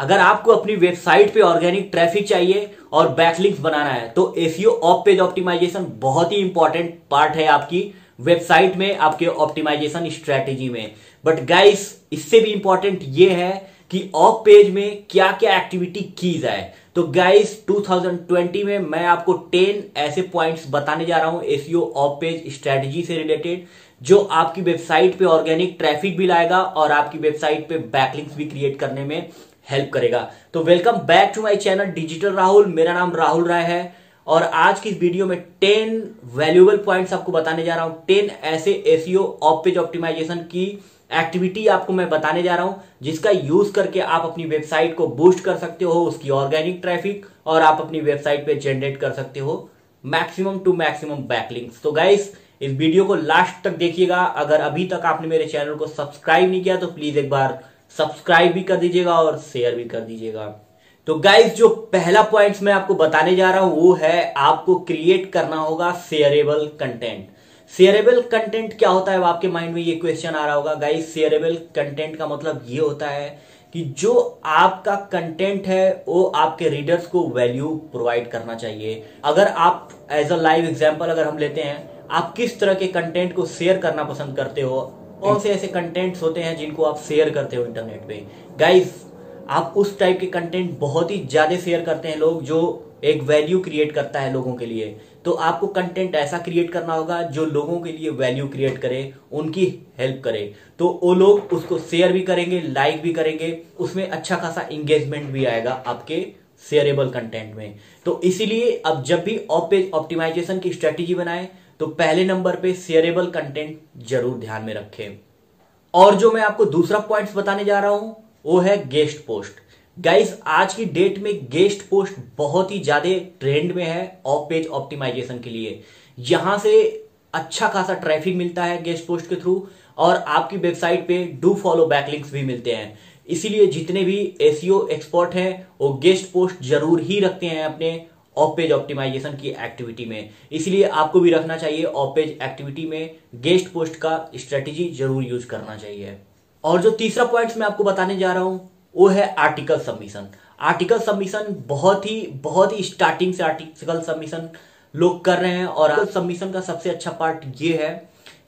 अगर आपको अपनी वेबसाइट पे ऑर्गेनिक ट्रैफ़िक चाहिए और बैकलिंक्स बनाना है तो एसीओ ऑफ़ पेज ऑप्टिमाइजेशन बहुत ही इंपॉर्टेंट पार्ट है आपकी वेबसाइट में, आपके ऑप्टिमाइजेशन स्ट्रेटेजी में। बट गाइस इससे भी इंपॉर्टेंट ये है कि ऑफ़ पेज में क्या क्या एक्टिविटी की जाए। तो गाइस 2020 में मैं आपको 10 ऐसे पॉइंट्स बताने जा रहा हूँ एसीओ ऑफ़ पेज स्ट्रेटजी से रिलेटेड जो आपकी वेबसाइट पे ऑर्गेनिक ट्रैफ़िक भी लाएगा और आपकी वेबसाइट पे बैकलिंक्स भी क्रिएट करने में हेल्प करेगा। तो welcome back to my channel digital Rahul मेरा नाम राहुल राय है और आज की इस वीडियो में टेन वैल्यूएबल पॉइंट्स आपको बताने जा रहा हूँ। टेन ऐसे एसीओ ऑफ़ पेज ऑप्टिमाइजेशन की एक्टिविटी आपको मैं बताने जा रहा हूँ, जिसका यूज़ करके आप अपनी वेबसाइट को बूस्ट कर सकते हो, उसकी ऑर्गेनिक ट्रैफ़िक और आप अपनी वेबसाइट पे जनरेट कर सकते हो मैक्सिमम टू मैक्सिमम बैकलिंक्स तो गाइस इस वीडियो को लास्ट तक देखिएगा। अगर अभी तक आपने मेरे चैनल को सब्सक्राइब नहीं किया तो प्लीज़ एक बार सब्सक्राइब भी कर दीजिएगा और शेयर भी कर दीजिएगा। तो गाइज़ जो पहला पॉइंट मैं आपको बताने जा रहा हूँ, वो है आपको क्रिएट करना होगा शेयरेबल कंटेंट शेयरेबल कंटेंट क्या होता है? आपके माइंड में ये क्वेश्चन आ रहा होगा। गाइज़ शेयरेबल कंटेंट का मतलब ये होता है कि जो आपका कंटेंट है, वो आपके रीडर्स को वैल्यू प्रोवाइड करना चाहिए। अगर आप एज अ लाइव एग्जांपल अगर हम लेते हैं आप किस तरह के कंटेंट को शेयर करना पसंद करते हो? कौन से ऐसे कंटेंट्स होते हैं जिनको आप शेयर करते हो इंटरनेट पे? गाइस आप उस टाइप के कंटेंट बहुत ही ज़्यादा शेयर करते हैं लोग जो एक वैल्यू क्रिएट करता है लोगों के लिए। तो आपको कंटेंट ऐसा क्रिएट करना होगा जो लोगों के लिए वैल्यू क्रिएट करे, उनकी हेल्प करे। तो वो लोग उसको शेयर भी करेंगे लाइक भी करेंगे, उसमें अच्छा खासा इंगेजमेंट भी आएगा आपके शेयरेबल कंटेंट में। तो इसीलिए अब जब भी ऑफ़ पेज ऑप्टिमाइजेशन की स्ट्रेटेजी बनाए तो पहले नंबर पे शेयरेबल कंटेंट ज़रूर ध्यान में रखें। और जो मैं आपको दूसरा पॉइंट्स बताने जा रहा हूँ, वो है गेस्ट पोस्ट गाइस आज की डेट में गेस्ट पोस्ट बहुत ही ज़्यादा ट्रेंड में है ऑफ़ पेज ऑप्टिमाइजेशन के लिए। यहाँ से अच्छा खासा ट्रैफ़िक मिलता है गेस्ट पोस्ट के थ्रू और आपकी वेबसाइट पे डू फॉलो बैकलिंक्स भी मिलते हैं। इसीलिए जितने भी एसीओ एक्सपर्ट हैं, वो गेस्ट पोस्ट ज़रूर ही रखते हैं अपने ऑफ़ पेज ऑप्टिमाइजेशन की एक्टिविटी में। इसलिए आपको भी रखना चाहिए ऑफ़ पेज एक्टिविटी में गेस्ट पोस्ट का स्ट्रेटेजी ज़रूर यूज़ करना चाहिए। और जो तीसरा पॉइंट मैं आपको बताने जा रहा हूँ, वो है आर्टिकल सबमिशन आर्टिकल सबमिशन बहुत ही बहुत ही स्टार्टिंग से आर्टिकल सबमिशन लोग कर रहे हैं और सबमिशन का सबसे अच्छा पार्ट ये है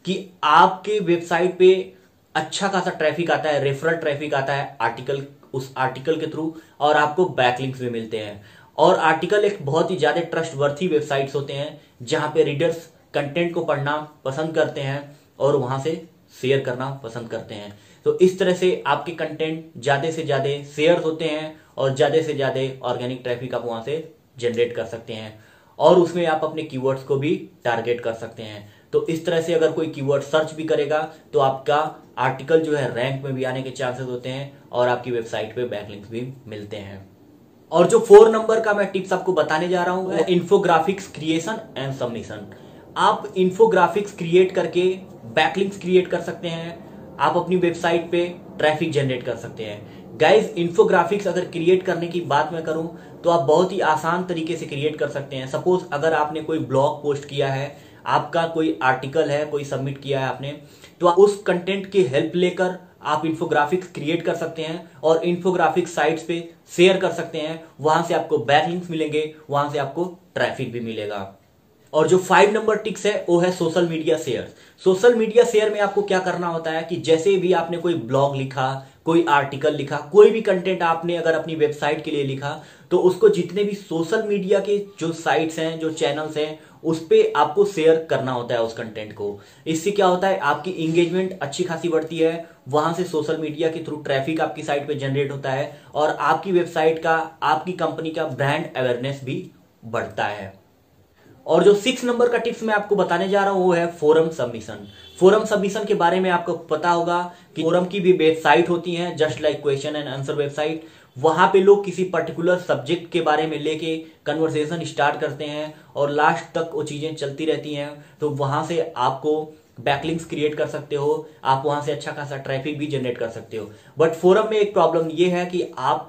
कि आपके वेबसाइट पे अच्छा खासा ट्रैफ़िक आता है रेफरल ट्रैफ़िक आता है आर्टिकल उस आर्टिकल के थ्रू और आपको बैकलिंक्स भी मिलते हैं। और आर्टिकल एक बहुत ही ज़्यादा ट्रस्ट वर्थी वेबसाइट्स होते हैं, जहाँ पे रीडर्स कंटेंट को पढ़ना पसंद करते हैं और वहाँ से शेयर करना पसंद करते हैं। तो इस तरह से आपके कंटेंट ज़्यादा से ज़्यादा शेयर होते हैं और ज़्यादा से ज़्यादा ऑर्गेनिक ट्रैफ़िक आप वहाँ से जनरेट कर सकते हैं और उसमें आप अपने कीवर्ड्स को भी टारगेट कर सकते हैं। तो इस तरह से अगर कोई कीवर्ड सर्च भी करेगा तो आपका आर्टिकल जो है रैंक में भी आने के चांसेस होते हैं और आपकी वेबसाइट पे बैकलिंक्स भी मिलते हैं। और जो फोर नंबर का मैं टिप्स आपको बताने जा रहा हूँ इन्फोग्राफिक्स क्रिएशन एंड सबमिशन आप इन्फोग्राफिक्स क्रिएट करके बैकलिंक्स क्रिएट कर सकते हैं। आप अपनी वेबसाइट पे ट्रैफ़िक जनरेट कर सकते हैं। गाइज़ इन्फोग्राफिक्स अगर क्रिएट करने की बात मैं करूँ तो आप बहुत ही आसान तरीके से क्रिएट कर सकते हैं। सपोज़ अगर आपने कोई ब्लॉग पोस्ट किया है आपका कोई आर्टिकल है कोई सबमिट किया है आपने तो आप उस कंटेंट की हेल्प लेकर आप इन्फोग्राफिक्स क्रिएट कर सकते हैं और इन्फोग्राफिक साइट्स पे शेयर कर सकते हैं। वहाँ से आपको बैकलिंक्स मिलेंगे, वहाँ से आपको ट्रैफ़िक भी मिलेगा। और जो फाइव नंबर टिक्स है, वो है social media share social media share में आपको क्या करना होता है कि जैसे भी आपने कोई ब्लॉग लिखा, कोई आर्टिकल लिखा, कोई भी कंटेंट आपने अगर अपनी वेबसाइट के लिए लिखा तो उसको जितने भी सोशल मीडिया के जो साइट्स हैं, जो चैनल्स हैं उस पर आपको शेयर करना होता है उस कंटेंट को। इससे क्या होता है, आपकी इंगेजमेंट अच्छी खासी बढ़ती है, वहाँ से सोशल मीडिया के थ्रू ट्रैफ़िक आपकी साइट पे जनरेट होता है और आपकी वेबसाइट का, आपकी कंपनी का ब्रांड अवेयरनेस भी बढ़ता है। और जो सिक्स नंबर का टिप्स मैं आपको बताने जा रहा हूँ, वो है फोरम सबमिशन फोरम सबमिशन के बारे में आपको पता होगा कि फोरम की भी वेबसाइट होती है just like question and answer website वहाँ पे लोग किसी पर्टिकुलर सब्जेक्ट के बारे में लेके कन्वर्सेशन स्टार्ट करते हैं और लास्ट तक वो चीज़ें चलती रहती हैं। तो वहाँ से आपको बैकलिंक्स क्रिएट कर सकते हो आप वहाँ से अच्छा खासा ट्रैफ़िक भी जनरेट कर सकते हो। बट फोरम में एक प्रॉब्लम ये है कि आप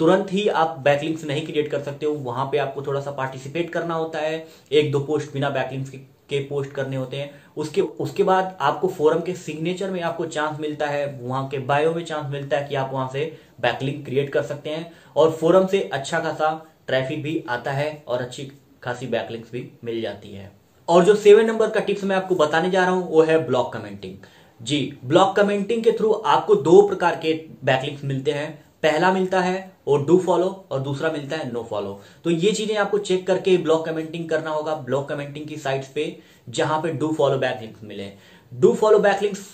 तुरंत ही आप बैकलिंक्स नहीं क्रिएट कर सकते हो। वहाँ पे आपको थोड़ा सा पार्टिसिपेट करना होता है एक दो पोस्ट बिना बैकलिंक्स के, के पोस्ट करने होते हैं। उसके उसके बाद आपको फोरम के सिग्नेचर में आपको चांस मिलता है, वहाँ के बायो में चांस मिलता है कि आप वहाँ से बैकलिंक क्रिएट कर सकते हैं। और फोरम से अच्छा खासा ट्रैफ़िक भी आता है और अच्छी खासी बैकलिंक्स भी मिल जाती है। और जो सेवन नंबर का टिप्स मैं आपको बताने जा रहा हूँ, वो है ब्लॉक कमेंटिंग जी ब्लॉक कमेंटिंग के थ्रू आपको दो प्रकार के बैकलिंक्स मिलते हैं। पहला मिलता है और डू फॉलो और दूसरा मिलता है नो फॉलो तो ये चीज़ें आपको चेक करके ब्लॉक कमेंटिंग करना होगा ब्लॉक कमेंटिंग की साइट्स पे, जहाँ पे डू फॉलो बैकलिंक्स मिले। Do follow back backlinks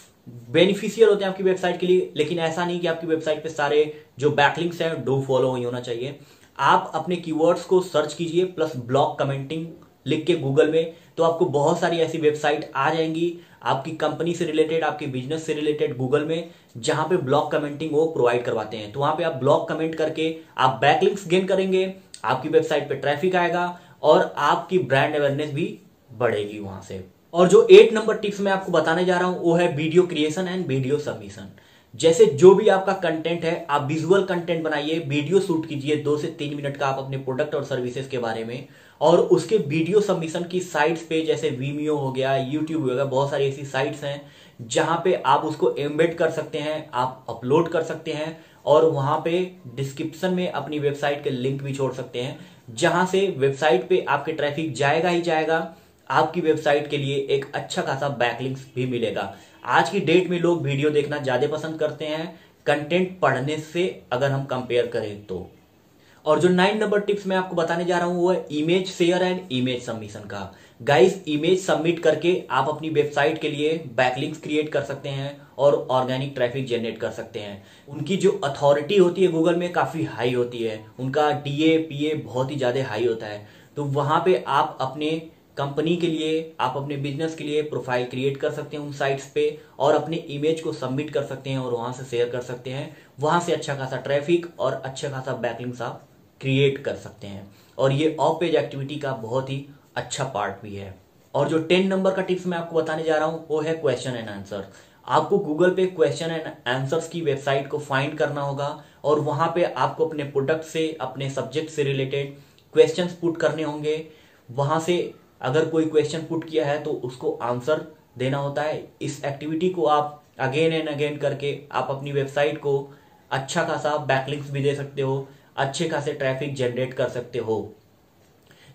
beneficial होते हैं आपकी वेबसाइट के लिए, लेकिन ऐसा नहीं कि आपकी वेबसाइट पे सारे जो बैकलिंक्स हैं डू फॉलो ही होना चाहिए। आप अपने कीवर्ड्स को सर्च कीजिए प्लस ब्लॉक कमेंटिंग लिख के गूगल में तो आपको बहुत सारी ऐसी वेबसाइट आ जाएँगी आपकी कंपनी से रिलेटेड, आपके बिज़नेस से रिलेटेड गूगल में, जहाँ पे ब्लॉक कमेंटिंग वो प्रोवाइड करवाते हैं। तो वहाँ पे आप ब्लॉक कमेंट करके आप बैकलिंक्स गेन करेंगे, आपकी वेबसाइट पे ट्रैफ़िक आएगा और आपकी ब्रांड अवेयरनेस भी बढ़ेगी वहाँ से। और जो एट नंबर टिप्स मैं आपको बताने जा रहा हूँ, वो है video creation and video submission जैसे जो भी आपका कंटेंट है, आप विजुअल कंटेंट बनाइए वीडियो शूट कीजिए, दो से तीन मिनट का आप अपने प्रोडक्ट और सर्विसेज़ के बारे में। और उसके वीडियो सबमिशन की साइट्स पे, जैसे वीमियो हो गया यूट्यूब हो गया, बहुत सारी ऐसी साइट्स हैं, जहाँ पे आप उसको एम्बेड कर सकते हैं, आप अपलोड कर सकते हैं, और वहाँ पे डिस्क्रिप्शन में अपनी वेबसाइट के लिंक भी छोड़ सकते हैं, जहाँ से वेबसाइट पे आपके ट्रैफ़िक जाएगा ही जाएगा। आपकी वेबसाइट के लिए एक अच्छा खासा बैकलिंक्स भी मिलेगा। आज की डेट में लोग वीडियो देखना ज़्यादा पसंद करते हैं। कंटेंट पढ़ने से अगर हम कंपेयर करें तो। और जो नाइन नंबर टिप्स मैं आपको बताने जा रहा हूँ, वो है image share and image submission का। गाइस इमेज सबमिट करके आप अपनी वेबसाइट के लिए बैकलिंक्स क्रिएट कर सकते हैं और ऑर्गेनिक ट्रैफ़िक जनरेट कर सकते हैं। उनकी जो अथॉरिटी होती है गूगल में काफ़ी हाई होती है। उनका डीए पीए बहुत ही ज़्यादा हाई होता है। तो वहाँ पे आप अपने कंपनी के लिए, आप अपने बिज़नेस के लिए प्रोफ़ाइल क्रिएट कर सकते हैं उन साइट्स पे और अपने इमेज को सबमिट कर सकते हैं और वहाँ से शेयर कर सकते हैं। वहाँ से अच्छा खासा ट्रैफ़िक और अच्छा खासा बैकलिंग्स आप क्रिएट कर सकते हैं। और ये ऑफ़ पेज एक्टिविटी का बहुत ही अच्छा पार्ट भी है। और जो टेन नंबर का टिप्स मैं आपको बताने जा रहा हूँ, वो है क्वेश्चन एंड आंसर आपको गूगल पे क्वेश्चन एंड आंसर्स की वेबसाइट को फाइंड करना होगा और वहाँ पे आपको अपने प्रोडक्ट से, अपने सब्जेक्ट से रिलेटेड क्वेश्चंस पुट करने होंगे। वहाँ से अगर कोई क्वेश्चन पुट किया है तो उसको आंसर देना होता है। इस एक्टिविटी को आप अगेन एंड अगेन करके आप अपनी वेबसाइट को अच्छा खासा बैकलिंक्स भी दे सकते हो, अच्छे खासे ट्रैफ़िक जनरेट कर सकते हो।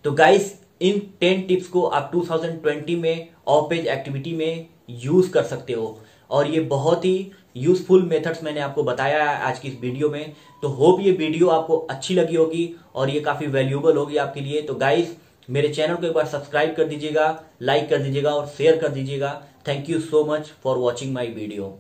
तो गाइस इन टेन टिप्स को आप 2020 में ऑफ़ पेज एक्टिविटी में यूज़ कर सकते हो। और ये बहुत ही यूजफुल मेथड्स मैंने आपको बताया है आज की इस वीडियो में। तो होप ये वीडियो आपको अच्छी लगी होगी और ये काफ़ी वैल्यूबल होगी आपके लिए। तो गाइस मेरे चैनल को एक बार सब्सक्राइब कर दीजिएगा लाइक कर दीजिएगा और शेयर कर दीजिएगा। Thank you so much for watching my video